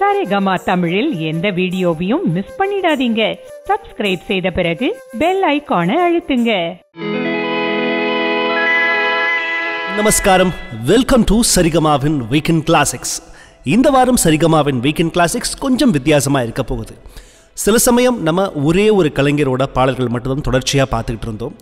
சரிகமா தமிழில் எந்த வீடியோவையும் மிஸ் பண்ணிடாதீங்க. சப்ஸ்கிரைப் செய்த பிறகு பெல் ஐகானை அழுத்துங்க. நமஸ்காரம். வெல்கம் டு சரிகமாவின் வீக்கெண்ட் கிளாசிக்ஸ் இந்த வாரம் சரிகமாவின் வீக்கெண்ட் கிளாசிக்ஸ் கொஞ்சம் வித்தியாசமாக இருக்க போகுது. சில சமயம் நம்ம ஒரே ஒரு கலைஞரோட பாடல்கள் மட்டும்தான் தொடர்ச்சியாக பார்த்துக்கிட்டு இருந்தோம்.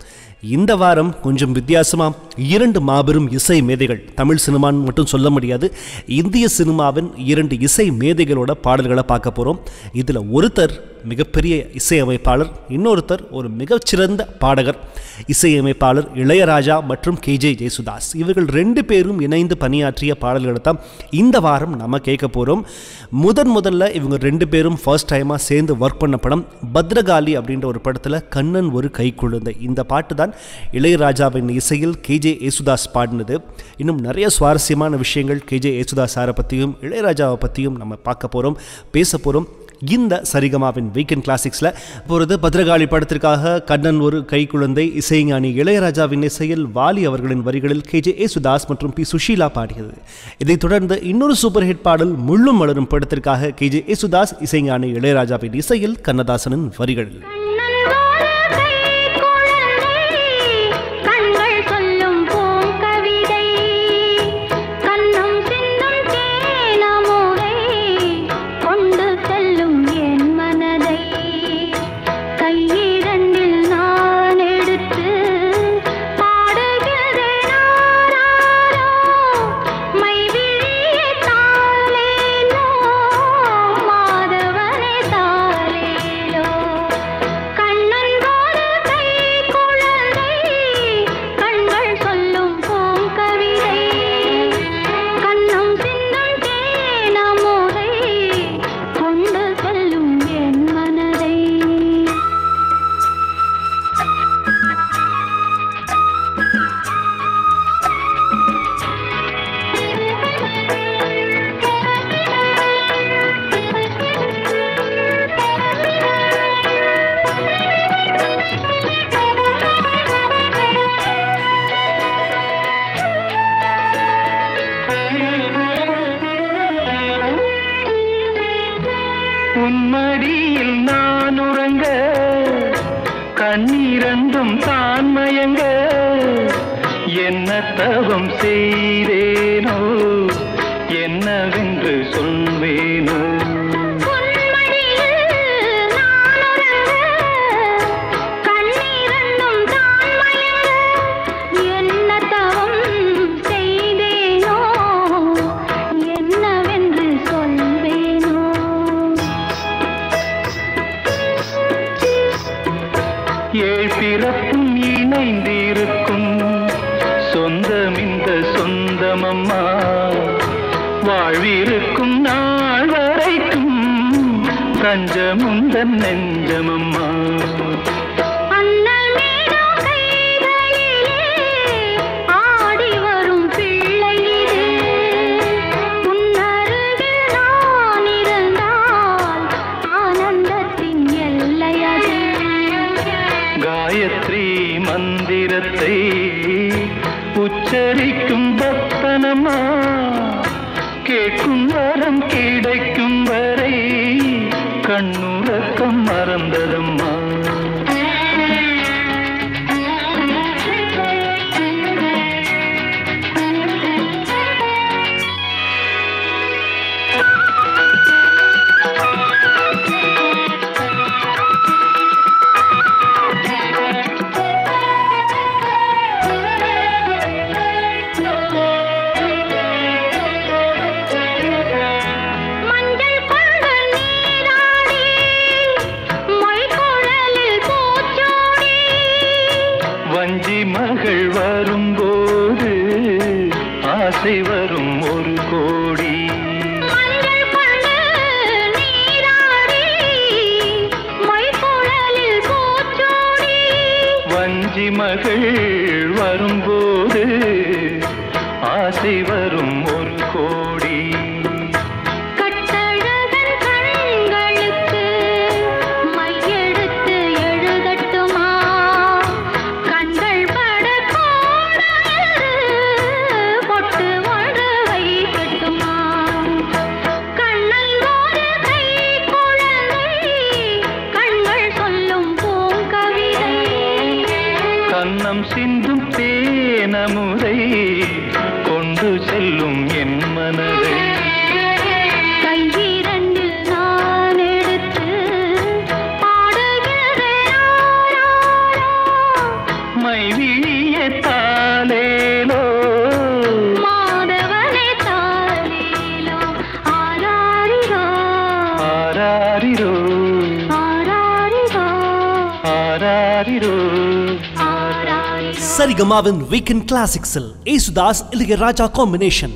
இந்த வாரம் கொஞ்சம் வித்தியாசமாக இரண்டு மாபெரும் இசை மேதைகள் தமிழ் சினிமான்னு மட்டும் சொல்ல முடியாது இந்திய சினிமாவின் இரண்டு இசை மேதைகளோட பாடல்களை பார்க்க போகிறோம் இதில் ஒருத்தர் மிகப்பெரிய இசையமைப்பாளர் இன்னொருத்தர் ஒரு மிகச்சிறந்த பாடகர் இசையமைப்பாளர் இளையராஜா மற்றும் கேஜே ஜெயசுதாஸ். இவர்கள் ரெண்டு பேரும் இணைந்து பணியாற்றிய பாடல்களை தான் இந்த வாரம் நம்ம கேட்க போகிறோம் முதன் முதல்ல இவங்க ரெண்டு பேரும் ஃபர்ஸ்ட் டைமாக சேர்ந்து ஒர்க் பண்ண படம் பத்ரகாளி அப்படின்ற ஒரு படத்தில் கண்ணன் ஒரு கை குழந்தை இந்த பாட்டு தான் இளையராஜாவின் இசையில் கேஜே ஏசுதாஸ் பாடினது. இன்னும் நிறைய சுவாரஸ்யமான விஷயங்கள் கேஜே யேசுதாஸ் சாரை பற்றியும் இளையராஜாவை பற்றியும் நம்ம பார்க்க போகிறோம் பேச போகிறோம் இந்த சரிகமாவின் வீக்கெண்ட் கிளாசிக்ஸில் பொறுத்து பத்ரகாளி படத்திற்காக கண்ணன் ஒரு கைக்குழந்தை இசைஞானி இளையராஜாவின் இசையில் வாலி அவர்களின் வரிகளில் கே ஜே ஏசுதாஸ் மற்றும் பி சுஷீலா பாடியது. இதைத் தொடர்ந்து இன்னொரு சூப்பர் ஹிட் பாடல் முள்ளும் மலரும் படத்திற்காக கே ஜே ஏசுதாஸ் இசைஞானி இளையராஜாவின் இசையில் கண்ணதாசனின் வரிகளில் தஞ்சமுந்தன் நெஞ்சமம்மா. சரிகமாவின் வீக்கெண்ட் கிளாசிக்ஸில் ஏசுதாஸ் இளையராஜா காம்பினேஷன்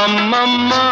அம்மம்மா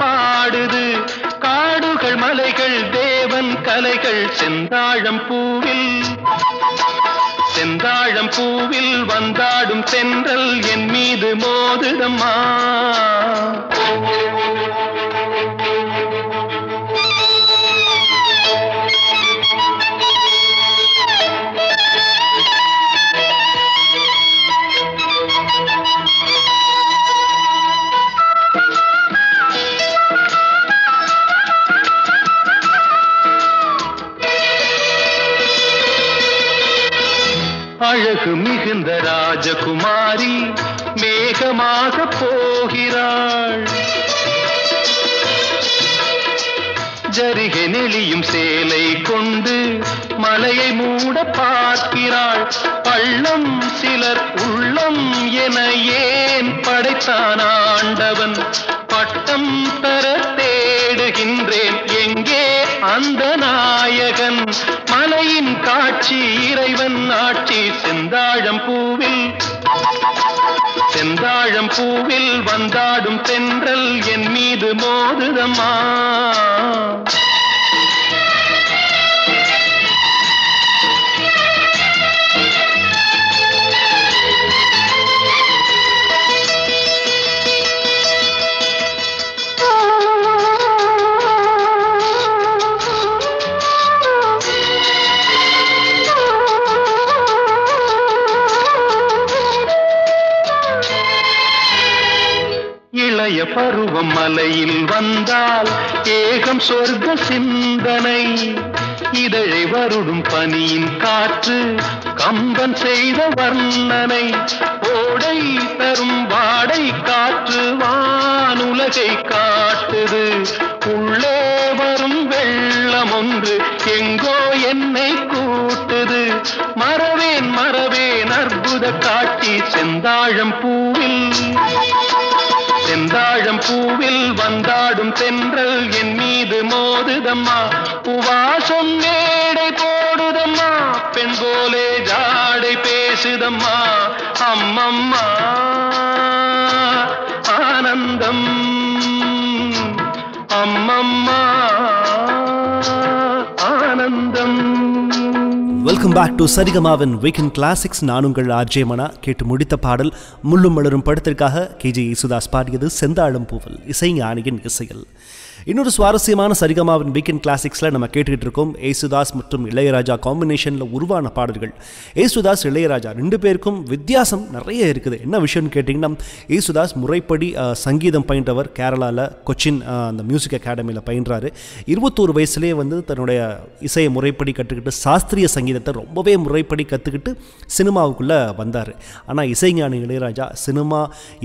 பாடுது. காடுகள் மலைகள் தேவன் கலைகள். செந்தாழம் பூவில் செந்தாழம் பூவில் வந்தாடும் சென்றல் என் மீது மோதுதம்மா. அழகு மிகுந்த ராஜகுமாரி மேகமாக போகிறாள். ஜரிகை நெளியும் சேலை கொண்டு மலையை மூட பார்க்கிறாள். பள்ளம் சிலர் உள்ளம் என ஏன் படைத்தான் ஆண்டவன்? பட்டம் தர தேடுகின்றேன். எங்கே அந்த நாயகன்? மலையின் காட்சி இறைவன் ஆட்சி செந்தாழம் பூவில். செந்தாழம் பூவில் வந்தாடும் தென்றல் என் மீது மோதுதம்மா. இளைய பருவம் மலையில் வந்தால் ஏகம் சொர்க்க சிந்தனை. இதழை வருடும் பனியின் காற்று கம்பன் செய்த வர்ணனை. ஓடை தரும் வாடை காற்று வானுலகை காட்டுது. உள்ளே வரும் வெள்ளம் ஒன்று எங்கோ என்னை கூட்டுது. மறவேன் மறவேன் அற்புத காட்சி செந்தாழம் பூவில். செந்தாழம் பூவில் வந்தாடும் தென்றல் என் மீது மோதுதம்மா. உவாசம் மேடை போடுதம்மா. பெண் போலே ஜாடை பேசுதம்மா. அம்மம்மா ஆனந்தம். அம்மம்மா. வெல்கம் பேக் டு சரிகமாவின் வீக்கெண்ட் கிளாசிக்ஸ் நான் உங்கள் ஆர்ஜே மனா கேட்டு முடித்த பாடல் முள்ளும் மலரும் படத்திற்காக கேஜே யேசுதாஸ் பாடியது செந்தாழம் பூவல் இசைஞானியின் இசையில். இன்னொரு சுவாரஸ்யமான சரிகமாவின் வீக்கெண்ட் கிளாசிக்ஸில் நம்ம கேட்டுக்கிட்டு இருக்கோம். ஏசுதாஸ் மற்றும் இளையராஜா காம்பினேஷனில் உருவான பாடல்கள். ஏசுதாஸ் இளையராஜா ரெண்டு பேருக்கும் வித்தியாசம் நிறைய இருக்குது. என்ன விஷயம்னு கேட்டிங்கன்னா ஏசுதாஸ் முறைப்படி சங்கீதம் பயின்றவர். கேரளாவில் கொச்சின் அந்த மியூசிக் அகாடமியில் பயின்றாரு. இருபத்தோரு வயசுலேயே வந்து தன்னுடைய இசையை முறைப்படி கற்றுக்கிட்டு சாஸ்திரிய சங்கீதத்தை ரொம்பவே முறைப்படி கற்றுக்கிட்டு சினிமாவுக்குள்ளே வந்தார். ஆனால் இசைஞானி இளையராஜா சினிமா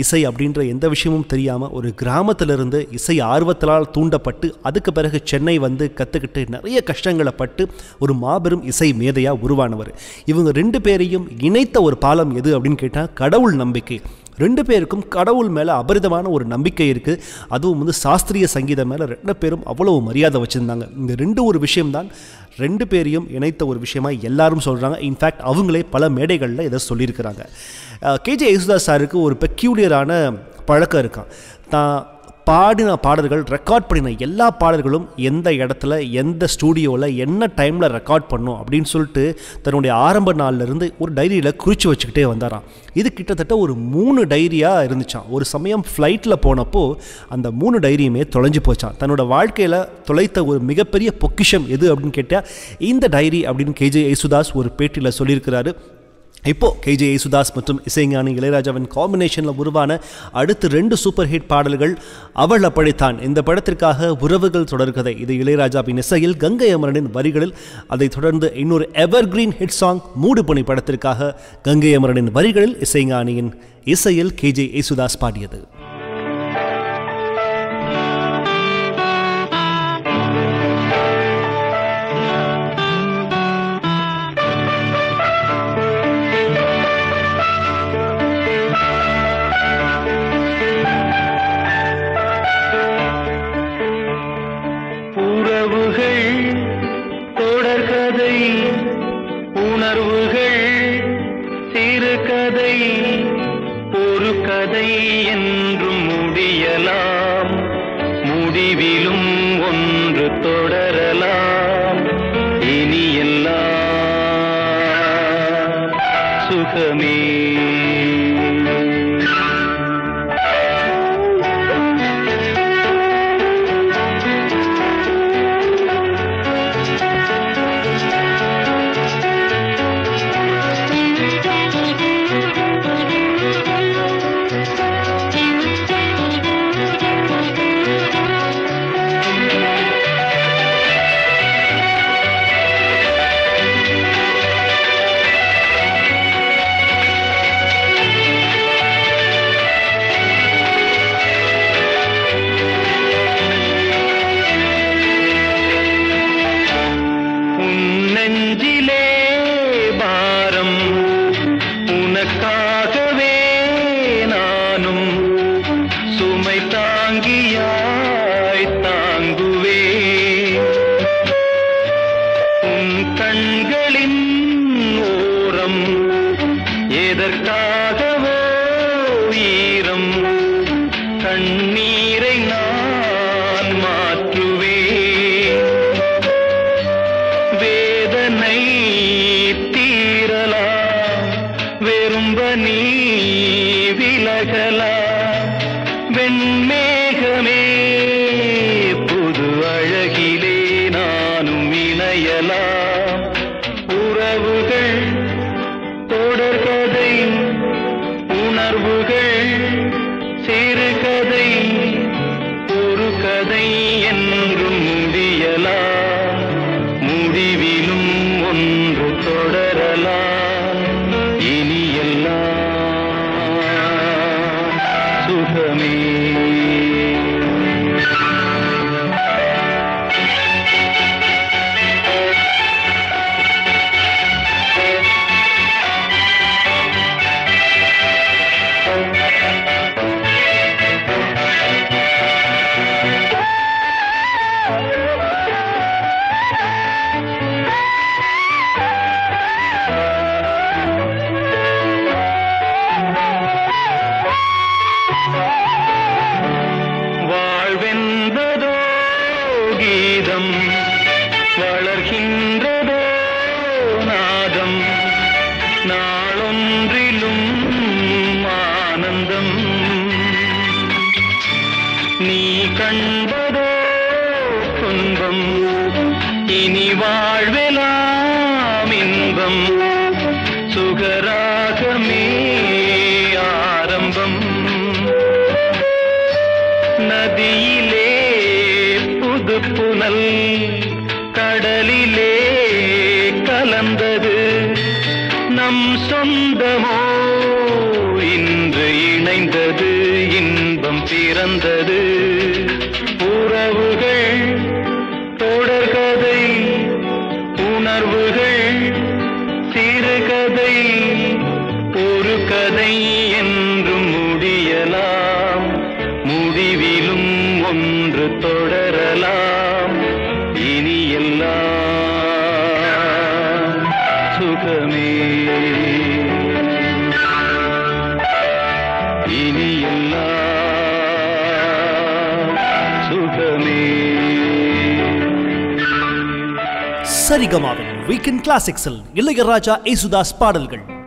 இசை அப்படின்ற எந்த விஷயமும் தெரியாமல் ஒரு கிராமத்திலிருந்து இசை ஆர்வத்தினால் தூண்டப்பட்டு அதுக்கு பிறகு சென்னை வந்து கற்றுக்கிட்டு நிறைய கஷ்டங்களை பட்டு ஒரு மாபெரும் இசை மேதையாக உருவானவர். இவங்க ரெண்டு பேரையும் இணைத்த ஒரு பாலம் எது அப்படின்னு கேட்டால் கடவுள் நம்பிக்கை. ரெண்டு பேருக்கும் கடவுள் மேலே அபரிதமான ஒரு நம்பிக்கை இருக்குது அதுவும் வந்து சாஸ்திரிய சங்கீதம் மேலே ரெண்டு பேரும் அவ்வளவு மரியாதை வச்சுருந்தாங்க. இந்த ரெண்டு ஒரு விஷயம்தான் ரெண்டு பேரையும் இணைத்த ஒரு விஷயமா எல்லாரும் சொல்கிறாங்க இன்ஃபேக்ட் அவங்களே பல மேடைகளில் இதை சொல்லியிருக்கிறாங்க. கேஜே யேசுதாஸ் சாருக்கு ஒரு பெக்யூலியரான பழக்கம் இருக்கான். தான் பாடின பாடல்கள் ரெக்கார்ட் பண்ணின எல்லா பாடல்களும் எந்த இடத்துல எந்த ஸ்டூடியோவில் என்ன டைமில் ரெக்கார்ட் பண்ணும் அப்படின்னு சொல்லிட்டு தன்னுடைய ஆரம்ப நாள்ல இருந்து ஒரு டைரியில் குறித்து வச்சுக்கிட்டே வந்தாராம். இது கிட்டத்தட்ட ஒரு மூணு டைரியாக இருந்துச்சான் ஒரு சமயம் ஃப்ளைட்டில் போனப்போ அந்த மூணு டைரியுமே தொலைஞ்சு போச்சான் தன்னோட வாழ்க்கையில் தொலைத்த ஒரு மிகப்பெரிய பொக்கிஷம் எது அப்படின்னு கேட்டால் இந்த டைரி அப்படின்னு கேஜே யேசுதாஸ் ஒரு பேட்டியில் சொல்லியிருக்கிறாரு. இப்போ கேஜே யேசுதாஸ் மற்றும் இசைஞானி இளையராஜாவின் காம்பினேஷனில் உருவான அடுத்து ரெண்டு சூப்பர் ஹிட் பாடல்கள் அவள் அப்படித்தான். இந்த படத்திற்காக உறவுகள் தொடர்கதை. இது இளையராஜாவின் இசையில் கங்கை அமரனின் வரிகளில் அதைத் தொடர்ந்து இன்னொரு எவர்கிரீன் ஹிட் சாங் மூடுபணி படத்திற்காக கங்கை அமரனின் வரிகளில் இசைஞானியின் இசையில் கேஜே யேசுதாஸ் பாடியது. ഇനിയെല്ലാം സുഖമേ. கிளாசிக்ஸில் இளையராஜா ஏசுதாஸ் பாடல்கள்.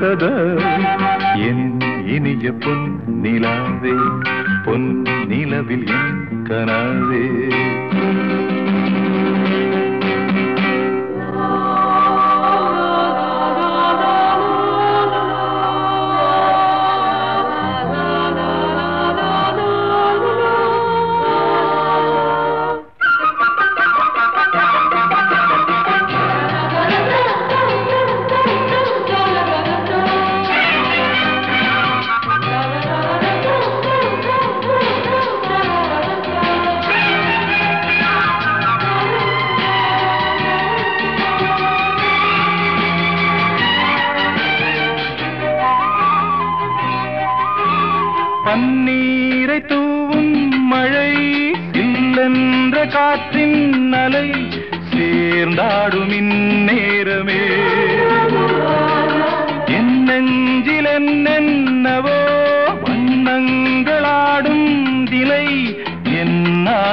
தருததா என் இனிய பொன் நிலாவே பொன் நிலவில் என் கனாவே.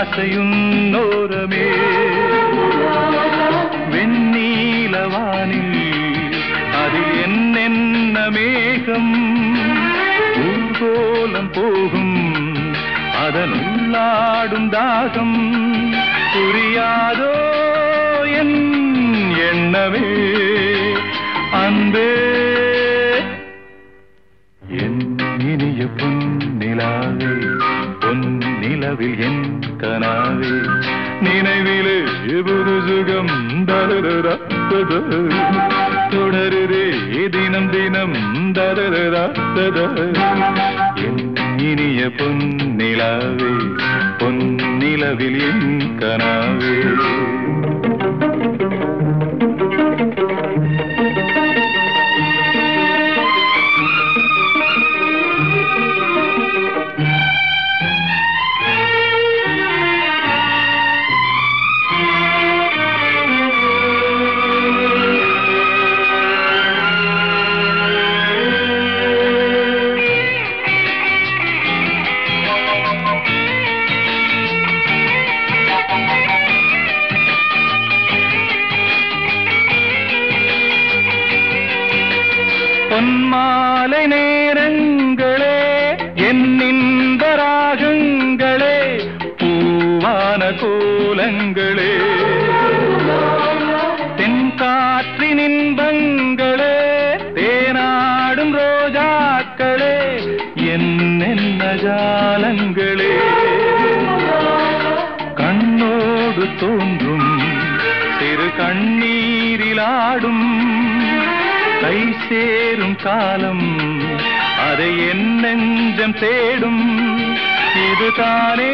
ஆசையும் நோரமே. வெண்ணீலவானில் அது என்னென்ன மேகம்? ஊர்கோலம் போகும் அதன் உள்ளாடும் தாகம் புரியாதோ என் எண்ணமே? அன்பே என் இனிய பொன் நிலாவே பொன் நிலவில் என் கனாவே நினைவிலே புது சுகம் தருதா தொடருதே தினம் தினம் தருதா என் இனிய பொன்னிலாவே பொன்னிலவில் என் கனாவே. ஜாலங்களே கண்ணோடு தோன்றும் சிறு கண்ணீரிலாடும் கை சேரும் காலம் அதை என் நெஞ்சம் தேடும். இதுதானே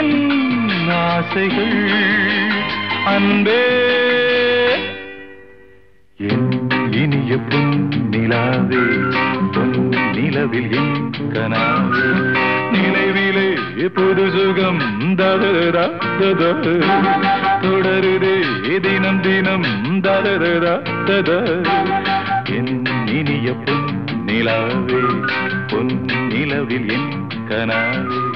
என் ஆசைகள் அன்பே. என் இனிய புன் நிலாவே நிலவில் என் கனாவே நினை புது சுகம் ததரா தொடருதே தினம் தினம் ததரா தத என் இனிய பொன் நிலாவே பொன் நிலவில் என் கனாவே.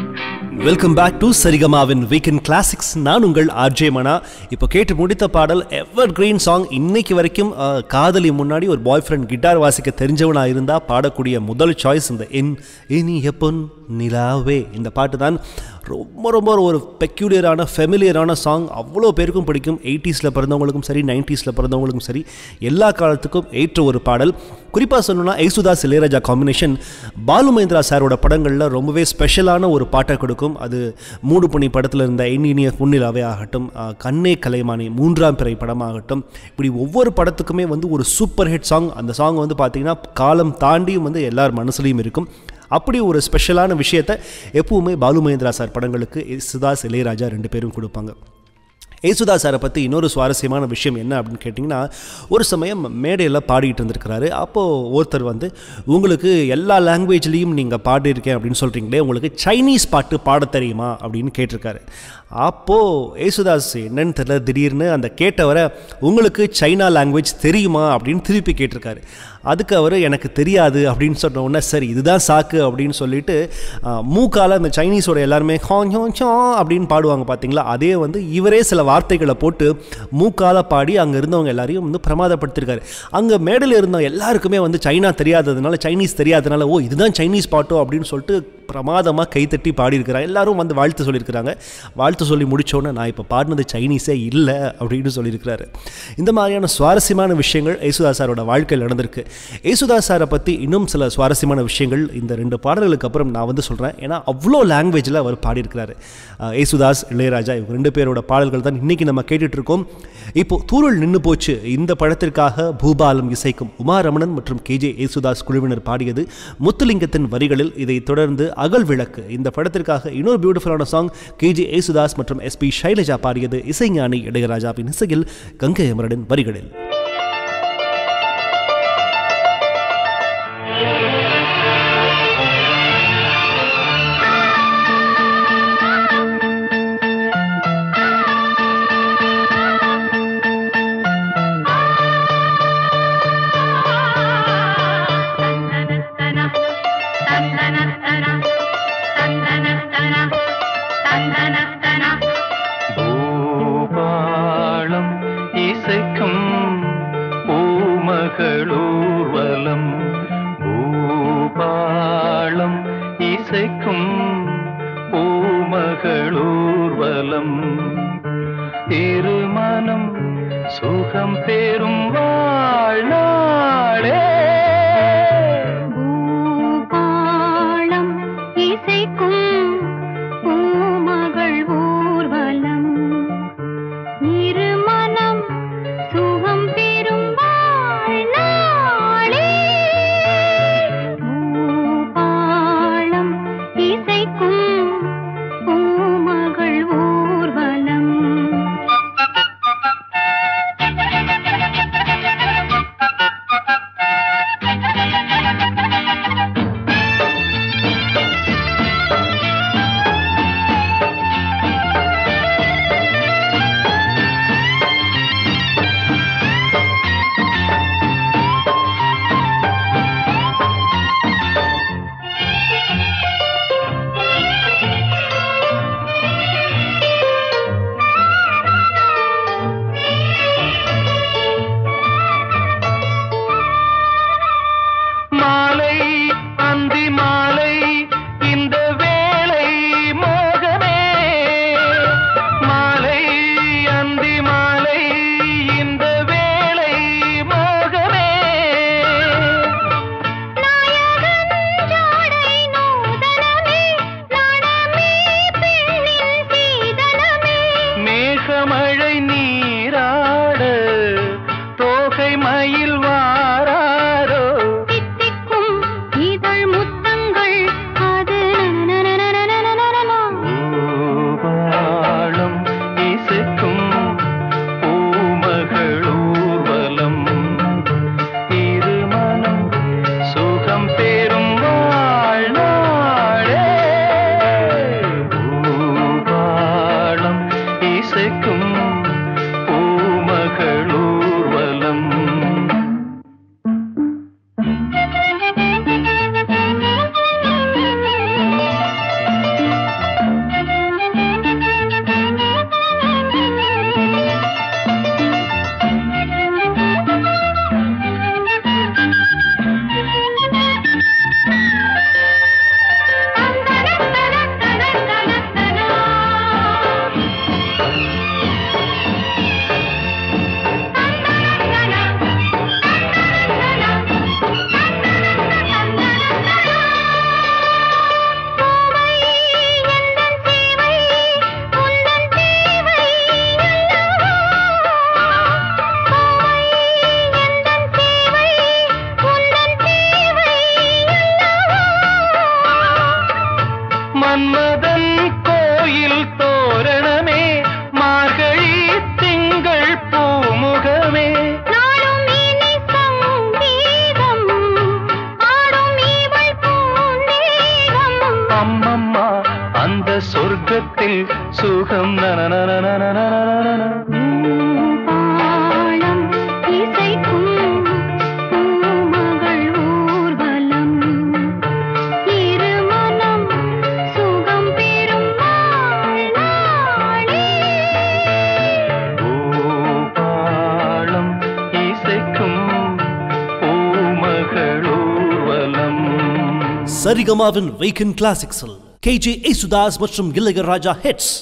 வெல்கம் பேக் டு சரிகமாவின் வீக்கெண்ட் கிளாசிக்ஸ் நான் உங்கள் ஆர்ஜே மனா. இப்போ கேட்டு முடித்த பாடல் எவர் கிரீன் சாங் இன்னைக்கு வரைக்கும் காதலி முன்னாடி ஒரு பாய் ஃப்ரெண்ட் கிட்டார் வாசிக்க தெரிஞ்சவனாக இருந்தால் பாடக்கூடிய முதல் சாய்ஸ் இந்த என் இனிய பொன் நிலாவே. இந்த பாட்டு தான் ரொம்ப ரொம்ப ஒரு பெக்யூலியரான ஃபெமிலியரான சாங் அவ்வளோ பேருக்கும் பிடிக்கும். எயிட்டிஸில் பிறந்தவங்களுக்கும் சரி நைன்ட்டீஸில் பிறந்தவங்களுக்கும் சரி எல்லா காலத்துக்கும் ஏற்ற ஒரு பாடல். குறிப்பாக சொல்லணும்னா ஏசுதாஸ் இளையராஜா காம்பினேஷன் பாலு மகேந்திரா சாரோட படங்களில் ரொம்பவே ஸ்பெஷலான ஒரு பாட்டை கொடுக்கும். அது மூடு பணி படத்தில் இருந்த இனிய புன்னிலாவே ஆகட்டும் கண்ணே கலைமானி மூன்றாம் பிறை படமாகட்டும். இப்படி ஒவ்வொரு படத்துக்குமே வந்து ஒரு சூப்பர் ஹிட் சாங் அந்த சாங் வந்து பார்த்திங்கன்னா காலம் தாண்டியும் வந்து எல்லார் மனசுலையும் இருக்கும். அப்படி ஒரு ஸ்பெஷலான விஷயத்தை எப்பவுமே பாலு மகேந்திரா சார் படங்களுக்கு சுதாஸ் இளையராஜா ரெண்டு பேரும் கொடுப்பாங்க. ஏசுதா சாரை பற்றி இன்னொரு சுவாரஸ்யமான விஷயம் என்ன அப்படின்னு கேட்டிங்கன்னா ஒரு சமயம் மேடையில் பாடிக்கிட்டு இருந்திருக்கிறாரு. அப்போது ஒருத்தர் வந்து உங்களுக்கு எல்லா லாங்குவேஜ்லேயும் நீங்கள் பாடியிருக்கேன் அப்படின்னு சொல்கிறீங்களே உங்களுக்கு சைனீஸ் பாட்டு பாட தெரியுமா? அப்படின்னு கேட்டிருக்காரு. அப்போது ஏசுதாஸ் என்னன்னு தெரியல திடீர்னு அந்த கேட்டவரை உங்களுக்கு சைனா லாங்குவேஜ் தெரியுமா? அப்படின்னு திருப்பி கேட்டிருக்காரு. அதுக்கு அவர் எனக்கு தெரியாது அப்படின்னு சொன்ன உடனே சரி இதுதான் சாக்கு அப்படின்னு சொல்லிட்டு மூக்கால் மூக்கால அந்த சைனீஸோட எல்லாருமே ஹாங் அப்படின்னு பாடுவாங்க பார்த்தீங்களா அதே வந்து இவரே சில வார்த்தைகளை போட்டு மூக்கால பாடி அங்கே இருந்தவங்க எல்லாரையும் வந்து பிரமாதப்படுத்திருக்காரு. அங்கே மேடையில் இருந்தவங்க எல்லாருக்குமே வந்து சைனா தெரியாததுனால சைனீஸ் தெரியாததுனால ஓ இதுதான் சைனீஸ் பாட்டோ அப்படின்னு சொல்லிட்டு பிரமாதமாக கைத்தட்டி பாடியிருக்கிறாங்க. எல்லாரும் வந்து வாழ்த்து சொல்லியிருக்கிறாங்க. வாழ்த்து சொல்லி முடித்தோன்னே நான் இப்போ பாடினது சைனீஸே இல்லை அப்படின்னு சொல்லியிருக்கிறாரு. இந்த மாதிரியான சுவாரஸ்யமான விஷயங்கள் ஏசுதாஸ் சாரோட வாழ்க்கையில் நடந்திருக்கு. யேசுதாஸ் சாரை பற்றி இன்னும் சில சுவாரஸ்யமான விஷயங்கள் இந்த ரெண்டு பாடல்களுக்கு அப்புறம் நான் வந்து சொல்கிறேன் ஏன்னா அவ்வளோ லாங்குவேஜில் அவர் பாடியிருக்கிறாரு. யேசுதாஸ் ஏசுதாஸ் இளையராஜா இவங்க ரெண்டு பேரோட பாடல்கள் தான் இன்றைக்கி நம்ம கேட்டுட்ருக்கோம் இருக்கோம் இப்போ தூரல் நின்று போச்சு. இந்த படத்திற்காக பூபாலம் இசைக்கும் உமாரமணன் மற்றும் கேஜே யேசுதாஸ் குழுவினர் பாடியது முத்துலிங்கத்தின் வரிகளில். இதை தொடர்ந்து அகல் விளக்கு. இந்த படத்திற்காக இன்னொரு பியூட்டிஃபுல்லான சாங் கேஜே ஏசுதாஸ் மற்றும் எஸ்பி ஷைலஜா பாடியது இசைஞானி இளையராஜாவின் இசையில் கங்கை அமரனின் வரிகளில். ष्ट नष्ट नष्ट மதன் கோயில் தோரணமே மார்கழி திங்கள் பூமுகமே. அம்மம்மா அந்த சொர்க்கத்தில் சுகம் நன சரிகமாவின் வீக்கெண்ட் கிளாசிக்ஸில் கேஜே ஏசுதாஸ் மற்றும் இளையராஜா ஹிட்ஸ்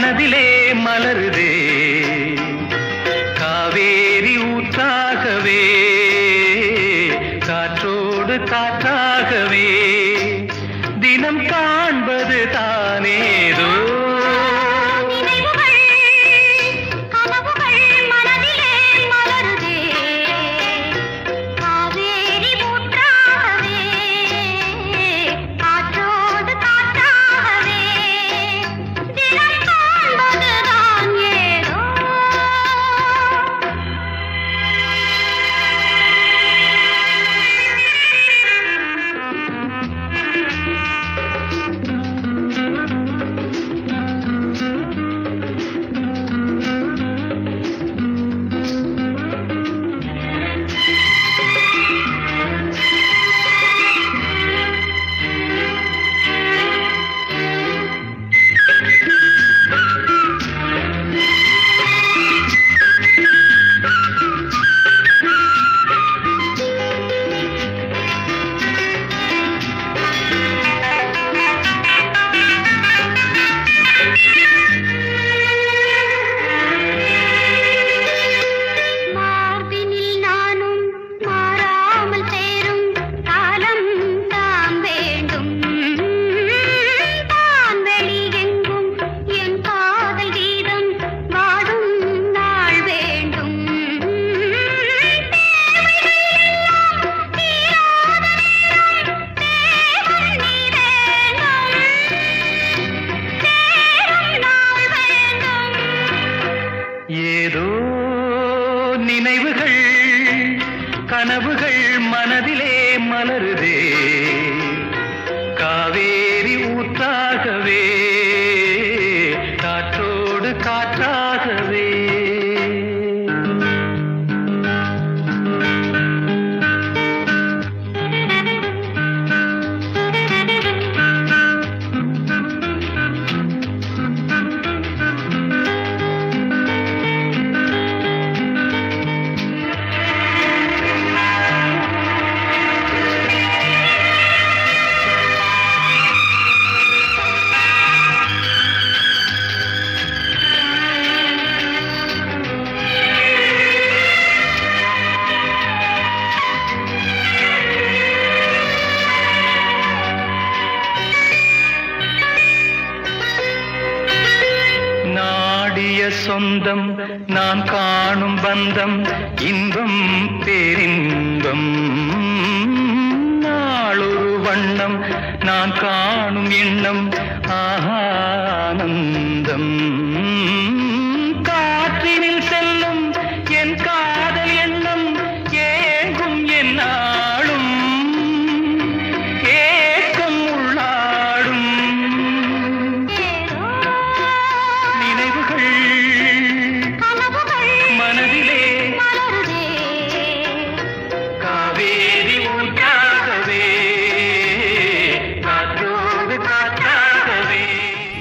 மனதிலே மலருதே.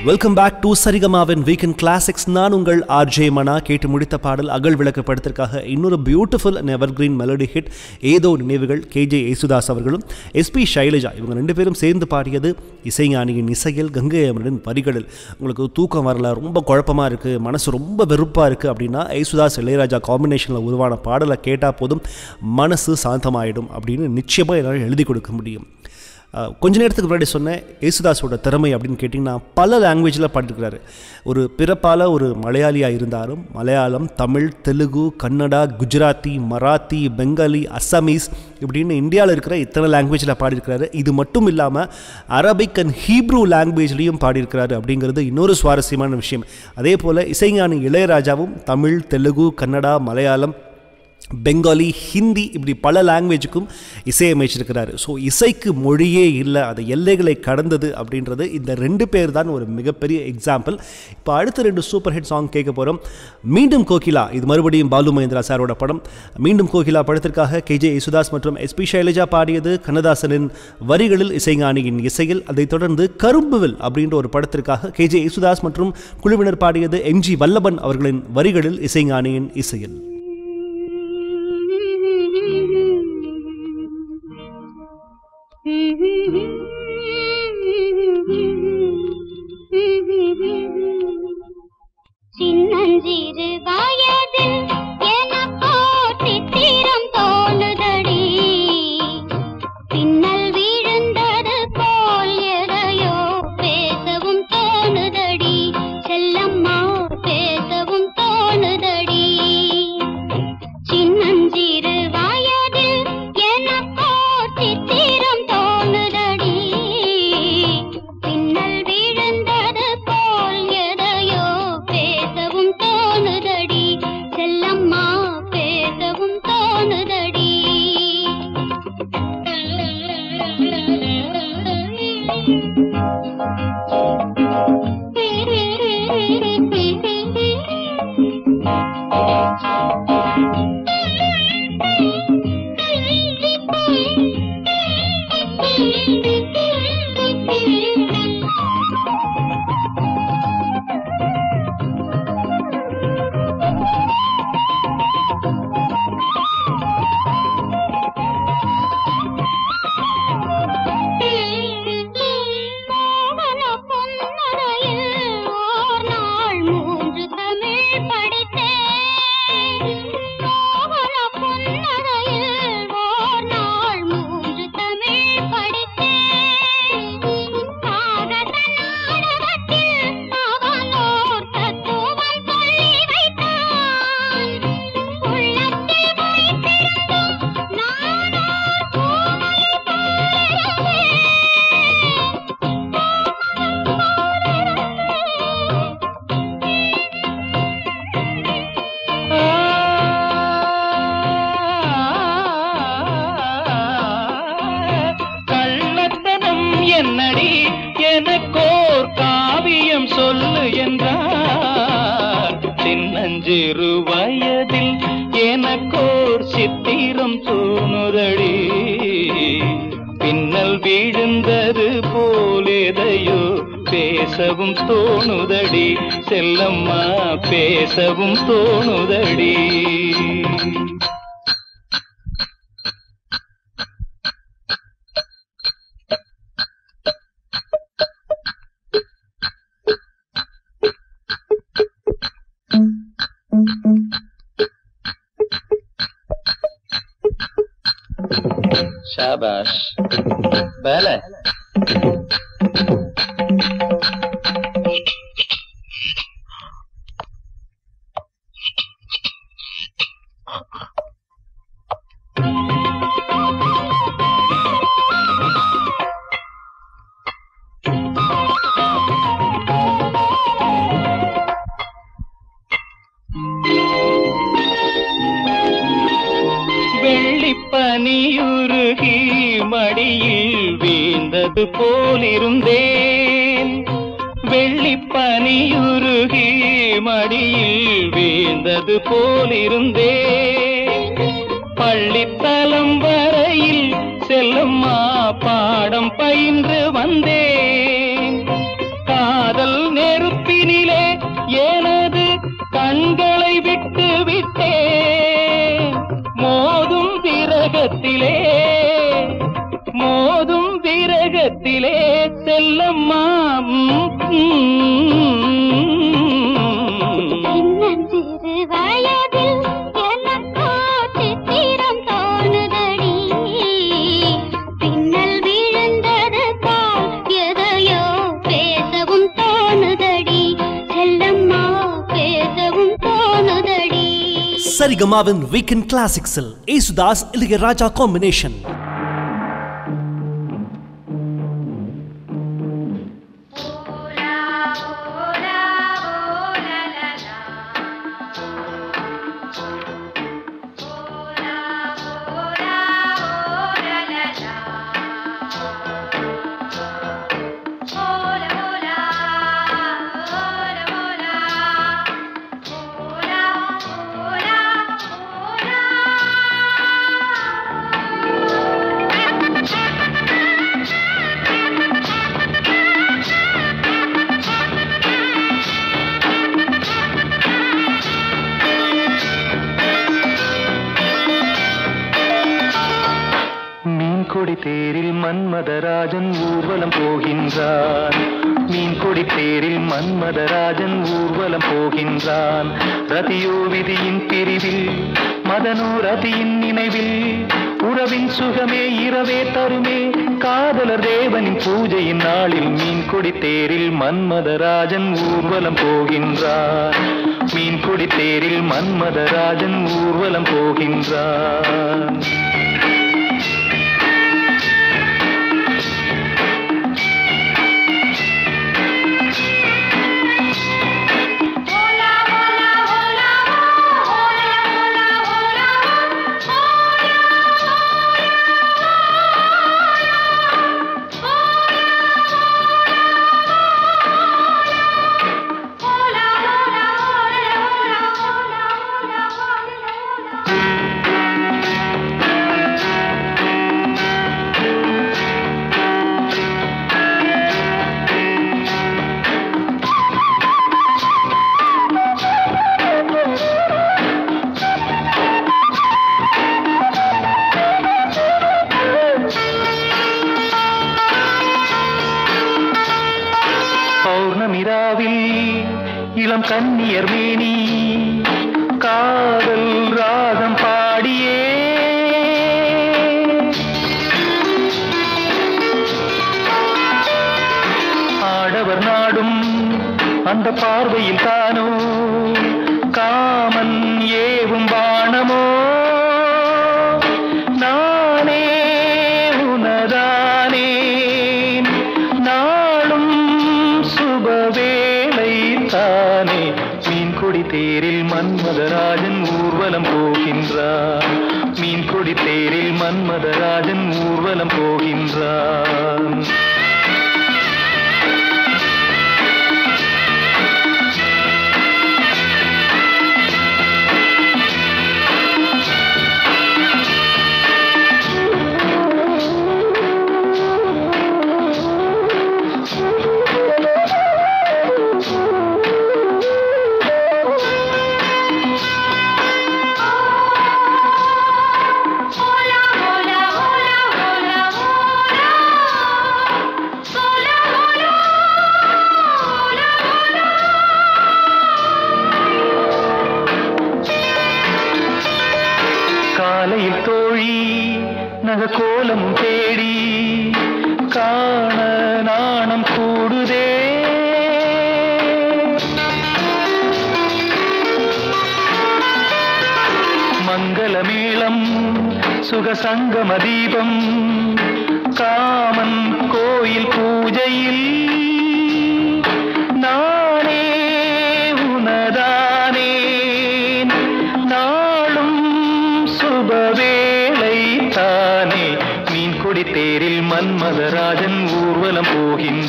வெல்கம் பேக் டு சரிகமாவின் வீக்கெண்ட் கிளாசிக்ஸ் நான் உங்கள் ஆர்ஜே மனா. கேட்டு முடித்த பாடல் அகல் விளக்கு படத்திற்காக இன்னொரு beautiful evergreen melody hit ஏதோ நினைவுகள். கேஜே யேசுதாஸ் அவர்களும் எஸ்பி சைலஜா இவங்க ரெண்டு பேரும் சேர்ந்து பாடியது இசைஞானியின் இசையில் கங்கை அமரனின் வரிகளில் உங்களுக்கு தூக்கம் வரல ரொம்ப குழப்பமாக இருக்குது மனசு ரொம்ப வெறுப்பாக இருக்குது அப்படின்னா யேசுதாஸ் இளையராஜா காம்பினேஷனில் உருவான பாடலை கேட்டால் போதும் மனசு சாந்தமாயிடும் அப்படின்னு நிச்சயமாக என்னால் எழுதி கொடுக்க முடியும். கொஞ்ச நேரத்துக்கு முன்னாடி சொன்னேன் யேசுதாஸோட திறமை அப்படின்னு கேட்டிங்கன்னா பல லாங்குவேஜில் பாடிருக்கிறாரு ஒரு பிறப்பால் ஒரு மலையாளியாக இருந்தாலும் மலையாளம் தமிழ் தெலுங்கு கன்னடா குஜராத்தி மராத்தி பெங்காலி அஸ்ஸாமீஸ் இப்படின்னு இந்தியாவில் இருக்கிற இத்தனை லாங்குவேஜில் பாடியிருக்கிறாரு. இது மட்டும் இல்லாமல் அரபிக் அண்ட் ஹீப்ரூ லாங்குவேஜ்லேயும் பாடியிருக்கிறாரு அப்படிங்கிறது இன்னொரு சுவாரஸ்யமான விஷயம். அதே போல் இசைஞானி இளையராஜாவும் தமிழ் தெலுங்கு கன்னடா மலையாளம் பெங்காலி ஹிந்தி இப்படி பல லாங்குவேஜுக்கும் இசையமைச்சிருக்கிறாரு. ஸோ இசைக்கு மொழியே இல்லை அது எல்லைகளை கடந்தது அப்படின்றது இந்த ரெண்டு பேர் தான் ஒரு மிகப்பெரிய எக்ஸாம்பிள் இப்போ அடுத்த ரெண்டு சூப்பர் ஹிட் சாங் கேட்க போகிறோம் மீண்டும் கோகிலா இது மறுபடியும் பாலு மகேந்திரா சாரோட படம். மீண்டும் கோகிலா படத்திற்காக கேஜே யேசுதாஸ் மற்றும் எஸ்பி சைலஜா பாடியது கண்ணதாசனின் வரிகளில் இசைஞானியின் இசையில் அதைத் தொடர்ந்து கரும்புவில் அப்படின்ற ஒரு படத்திற்காக கேஜே யேசுதாஸ் மற்றும் குழுவினர் பாடியது எம்ஜி வல்லபன் அவர்களின் வரிகளில் இசைஞானியின் இசையில். Hmm. செல்லம்மா பேசவும் தோணுதடி. வெள்ளிப்பனியுருகி மடியில் வீழ்ந்தது போலிருந்தே. பள்ளித்தலம் வரையில் செல்லும்மா பாடம் பயின்று வந்தே. சரிகமாவின் வீக்கெண்ட் கிளாசிக்ஸில் ஏசுதாஸ் இளையராஜா காம்பினேஷன் தேரில் மன்மதராஜன் ஊர்வலம் போகின்றான். மீன்கொடி தேரில் மன்மதராஜன் ஊர்வலம் போகின்றான். ரதியோ விதியின் பிரிவில் மதனோ ரதியின் நினைவில் உறவின் சுகமே இரவே தருமே. காதலர் தேவனின் பூஜையின் நாளில் மீன்கொடி தேரில் மன்மதராஜன் ஊர்வலம் போகின்றான் மீன்கொடி தேரில் மன்மதராஜன் ஊர்வலம் போகின்றான்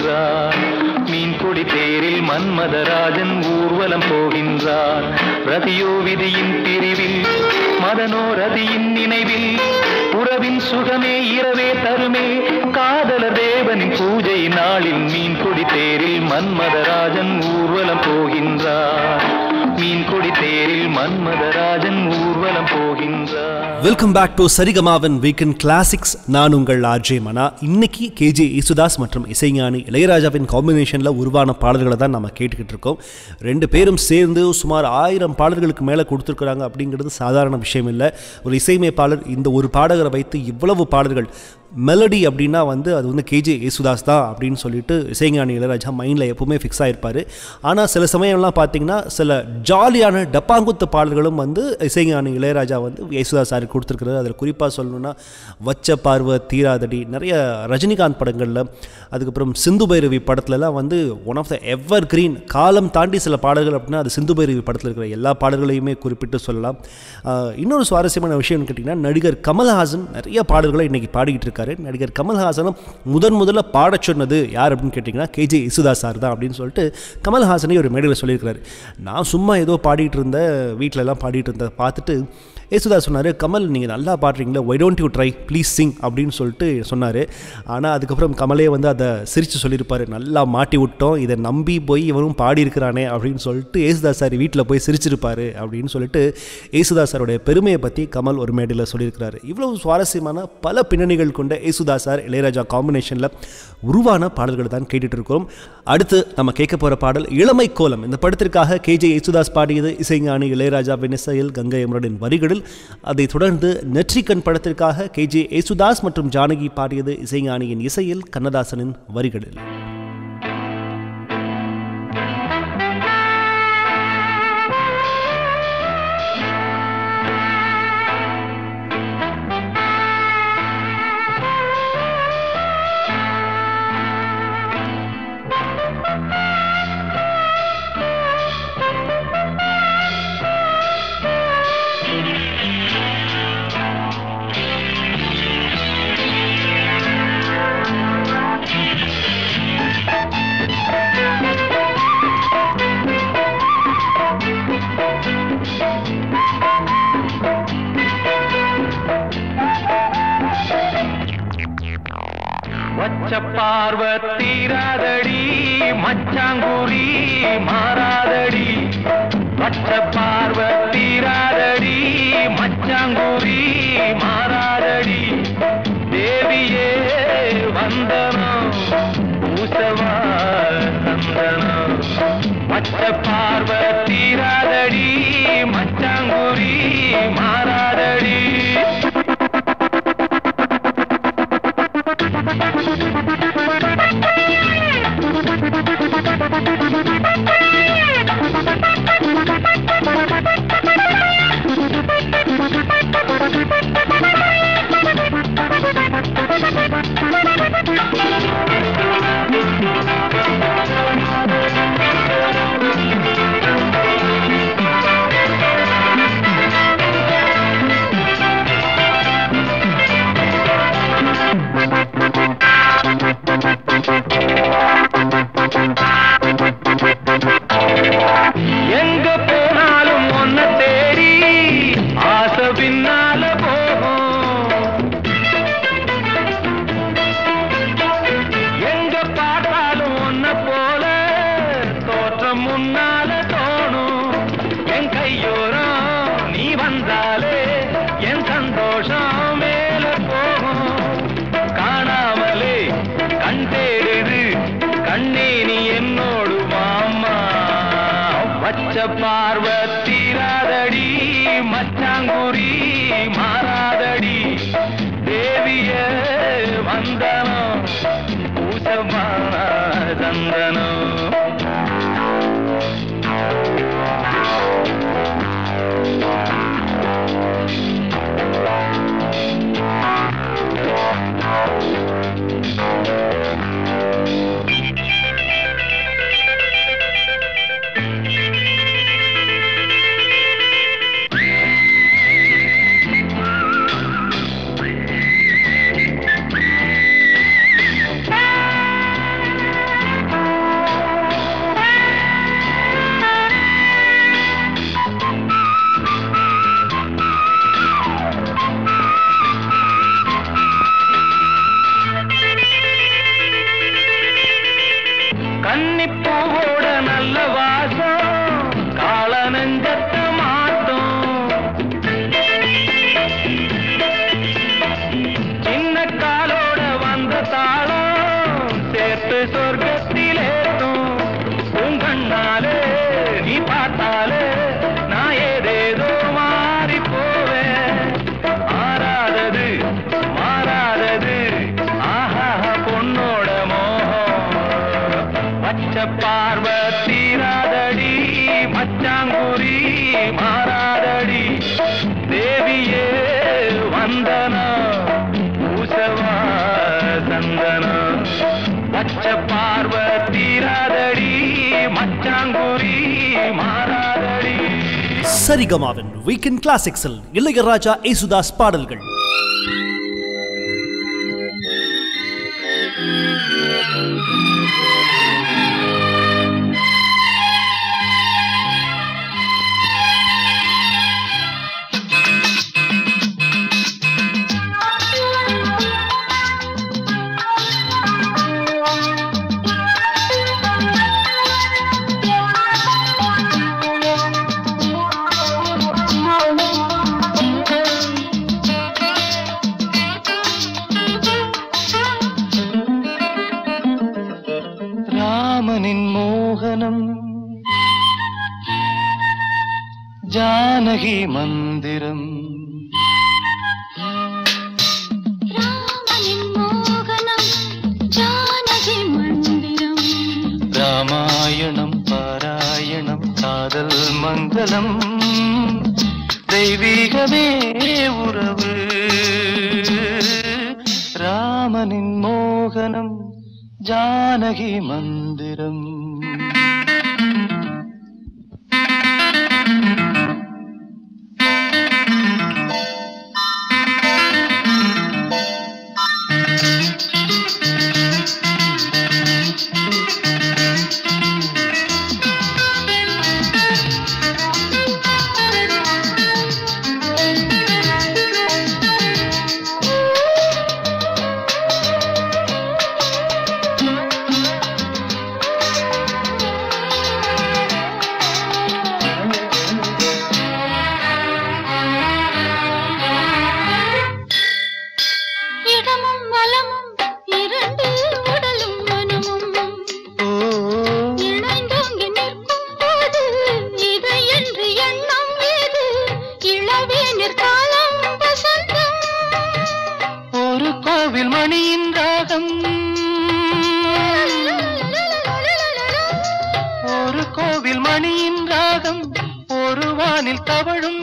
போகின்றான் மீன்கொடி தேரில் மன்மதராஜன் ஊர்வலம் போகின்றான் ரதியோ விதியின் பிரிவில் மதனோ ரதியின் நினைவில் உறவின் சுகமே இரவே தருமே. காதல தேவனின் பூஜை நாளில் மீன்கொடி தேரில் மன்மதராஜன் ஊர்வலம் போகின்றான் தேரில் மன்மதராஜன் ஊர்வலம் வெல்கம் பேக் டு சரிகமாவின் வீக்கெண்ட் கிளாசிக்ஸ் நான் உங்கள் ஆர்ஜே மனா. இன்னைக்கு கேஜே யேசுதாஸ் மற்றும் இசைஞானி இளையராஜாவின் காம்பினேஷனில் உருவான பாடல்களை தான் நம்ம கேட்டுக்கிட்டு இருக்கோம். ரெண்டு பேரும் சேர்ந்து சுமார் ஆயிரம் பாடல்களுக்கு மேலே கொடுத்துருக்குறாங்க அப்படிங்கிறது சாதாரண விஷயம் இல்லை. ஒரு இசையமைப்பாளர் இந்த ஒரு பாடகரை வைத்து இவ்வளவு பாடல்கள் மெலடி அப்படின்னா வந்து அது வந்து கேஜே யேசுதாஸ் தான் அப்படின்னு சொல்லிட்டு இசைஞானி இளையராஜா மைண்டில் எப்பவுமே ஃபிக்ஸ் ஆகிருப்பார் ஆனால் சில சமயம்லாம் பார்த்தீங்கன்னா சில ஜாலியான டப்பாங்குத்து பாடல்களும் வந்து இசைஞானி இளையராஜா வந்து யேசுதாஸ் சாருக்கு கொடுத்துருக்குறது. அதில் குறிப்பாக சொல்லணும்னா வச்ச பார்வை தீராதடி நிறைய ரஜினிகாந்த் படங்களில் அதுக்கப்புறம் சிந்து பைரவி படத்துலலாம் வந்து one of the ever green காலம் தாண்டி சில பாடல்கள் அப்படின்னா அது சிந்து பைரவி படத்தில் இருக்கிற எல்லா பாடல்களையுமே குறிப்பிட்டு சொல்லலாம். இன்னொரு சுவாரஸ்யமான விஷயம்னு கேட்டிங்கன்னா நடிகர் கமல்ஹாசன் நிறைய பாடல்களை இன்றைக்கி பாடிக்கிட்டு இருக்காரு. நடிகர் கமல்ஹாசனும் முதன் முதல்ல பாடச் சொன்னது யார் அப்படின்னு கேட்டிங்கன்னா கேஜே இசுதா சார் தான் அப்படின்னு சொல்லிட்டு கமல்ஹாசனே ஒரு மேடையில் சொல்லியிருக்கிறாரு. நான் சும்மா ஏதோ பாடிட்டு இருந்த வீட்டிலலாம் பாடிட்டு இருந்ததை பார்த்துட்டு யேசுதாஸ் சொன்னார் கமல் நீங்கள் நல்லா பாடுறீங்களா why don't you try please sing அப்படின்னு சொல்லிட்டு சொன்னார். ஆனால் அதுக்கப்புறம் கமலே வந்து அதை சிரித்து சொல்லியிருப்பார். நல்லா மாட்டி விட்டோம் இதை நம்பி போய் இவனும் பாடியிருக்கிறானே அப்படின்னு சொல்லிட்டு யேசுதாஸ் சார் வீட்டில் போய் சிரிச்சிருப்பார் அப்படின்னு சொல்லிட்டு யேசுதாஸ் சாருடைய பெருமையை பற்றி கமல் ஒரு மேடையில் சொல்லியிருக்கிறார். இவ்வளவு சுவாரஸ்யமான பல பின்னணிகள் கொண்ட யேசுதாஸ் சார் இளையராஜா காம்பினேஷனில் உருவான பாடல்கள் தான் கேட்டுட்டு இருக்கிறோம் அடுத்து நம்ம கேட்க போகிற பாடல் இளமை கோலம் இந்த படத்திற்காக கேஜே யேசுதாஸ் பாடியது இசைஞானி இளையராஜா வினிசையில் கங்கை அமரனின் வரிகளில் அதைத் தொடர்ந்து நெற்றிக்கண் படத்திற்காக கே ஜே யேசுதாஸ் மற்றும் ஜானகி பாடியது இசைஞானியின் இசையில் கண்ணதாசனின் வரிகளில். கிளாசிக்ஸில் இளையராஜா ஏசுதாஸ் பாடல்கள். மணியின் ராகம் ஒரு வானில் தவழும்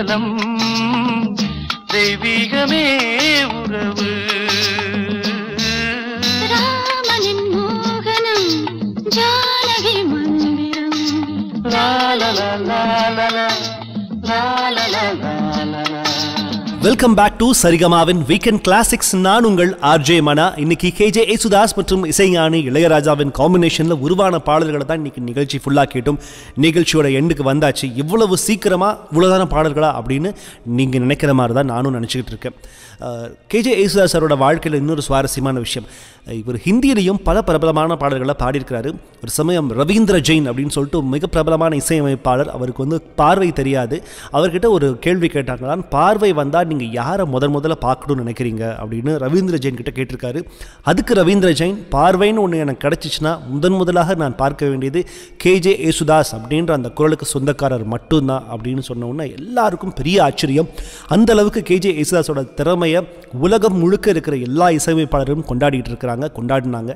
மங்களம் வெல்கம் பேக் டு சரிகமாவின் வீக்கெண்ட் கிளாசிக்ஸ் நான் உங்கள் ஆர்ஜே மனா இன்னைக்கு கேஜே ஏசுதாஸ் மற்றும் இசைஞானி இளையராஜாவின் காம்பினேஷனில் உருவான பாடல்களை தான் இன்னைக்கு நிகழ்ச்சி ஃபுல்லாக கேட்டும். நிகழ்ச்சியோட எண்டுக்கு வந்தாச்சு. இவ்வளவு சீக்கிரமாக இவ்வளோதான பாடல்களா அப்படின்னு நீங்கள் நினைக்கிற மாதிரி தான் நானும் நினச்சிக்கிட்டு இருக்கேன். கேஜே ஏசுதாஸ் வாழ்க்கையில் இன்னொரு சுவாரஸ்யமான விஷயம். இவர் ஹிந்தியிலையும் பல பிரபலமான பாடல்களை பாடியிருக்கிறாரு. ஒரு சமயம் ரவீந்திர ஜெயின் அப்படின்னு சொல்லிட்டு மிக பிரபலமான இசையமைப்பாளர். அவருக்கு வந்து பார்வை தெரியாது. அவர்கிட்ட ஒரு கேள்வி கேட்டாங்களான் பார்வை வந்தால் நீங்கள் யாரை முதன் முதல்ல பார்க்கணும்னு நினைக்கிறீங்க? அப்படின்னு ரவீந்திர ஜெயின் கிட்ட கேட்டிருக்காரு. அதுக்கு ரவீந்திர ஜெயின் பார்வைன்னு ஒன்று எனக்கு கிடச்சிச்சின்னா முதன் முதலாக நான் பார்க்க வேண்டியது கேஜே ஏசுதாஸ் அப்படின்ற அந்த குரலுக்கு சொந்தக்காரர் மட்டும்தான். அப்படின்னு சொன்ன எல்லாருக்கும் பெரிய ஆச்சரியம். அந்த அளவுக்கு கேஜே ஏசுதாஸோட திறமை திறமையை உலகம் முழுக்க இருக்கிற எல்லா இசையமைப்பாளரும் கொண்டாடிட்டு இருக்கிறாங்க கொண்டாடினாங்க.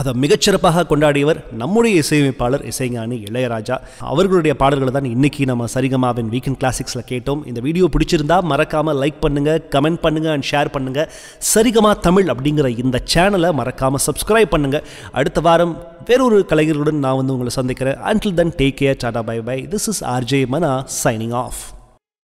அதை மிகச்சிறப்பாக கொண்டாடியவர் நம்முடைய இசையமைப்பாளர் இசைஞானி இளையராஜா. அவர்களுடைய பாடல்களை தான் இன்னைக்கு நம்ம சரிகமாவின் வீக்கெண்ட் கிளாசிக்ஸில் கேட்டோம். இந்த வீடியோ பிடிச்சிருந்தா மறக்காமல் லைக் பண்ணுங்க கமெண்ட் பண்ணுங்க அண்ட் ஷேர் பண்ணுங்க. சரிகமா தமிழ் அப்படிங்கிற இந்த சேனலை மறக்காமல் சப்ஸ்கிரைப் பண்ணுங்க. அடுத்த வாரம் வேறொரு கலைஞர்களுடன் நான் வந்து உங்களை சந்திக்கிறேன். Until then take care tata bye bye this is RJ Mana signing off